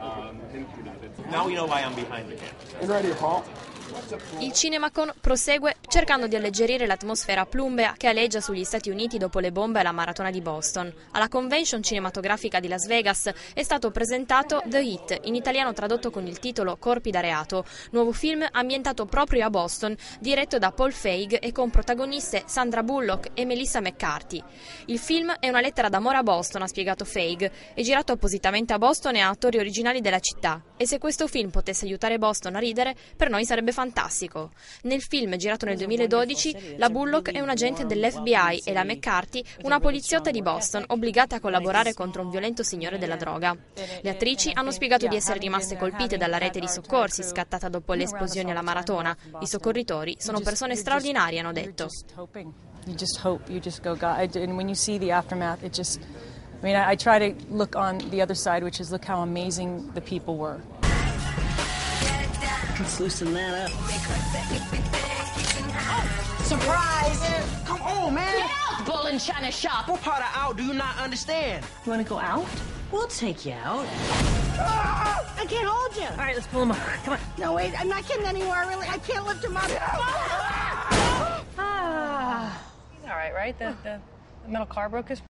Um, now we know why I'm behind the camera. And right here, Paul. Il CinemaCon prosegue cercando di alleggerire l'atmosfera plumbea che aleggia sugli Stati Uniti dopo le bombe alla maratona di Boston. Alla convention cinematografica di Las Vegas è stato presentato The Hit, in italiano tradotto con il titolo Corpi da reato, nuovo film ambientato proprio a Boston, diretto da Paul Feig e con protagoniste Sandra Bullock e Melissa McCarthy. Il film è una lettera d'amore a Boston, ha spiegato Feig, è girato appositamente a Boston e a attori originali della città. E se questo film potesse aiutare Boston a ridere, per noi sarebbe fantastico. Nel film, girato nel 2012, la Bullock è un agente dell'FBI e la McCarthy una poliziotta di Boston obbligata a collaborare contro un violento signore della droga. Le attrici hanno spiegato di essere rimaste colpite dalla rete di soccorsi scattata dopo le esplosioni alla maratona. I soccorritori sono persone straordinarie, hanno detto. You just hope, you just go, God. And when you see the aftermath, it just, I mean, I, I try to look on the other side, which is look how amazing the people were. Let's loosen that up. Surprise! Come on, man! Get out, bull in China shop! What part of out do you not understand? You wanna go out? We'll take you out. I can't hold you. All right, let's pull him up. Come on. No, wait, I'm not kidding anymore. Really, I can't lift him up. Ah. He's all right, right? The, the, the metal car broke his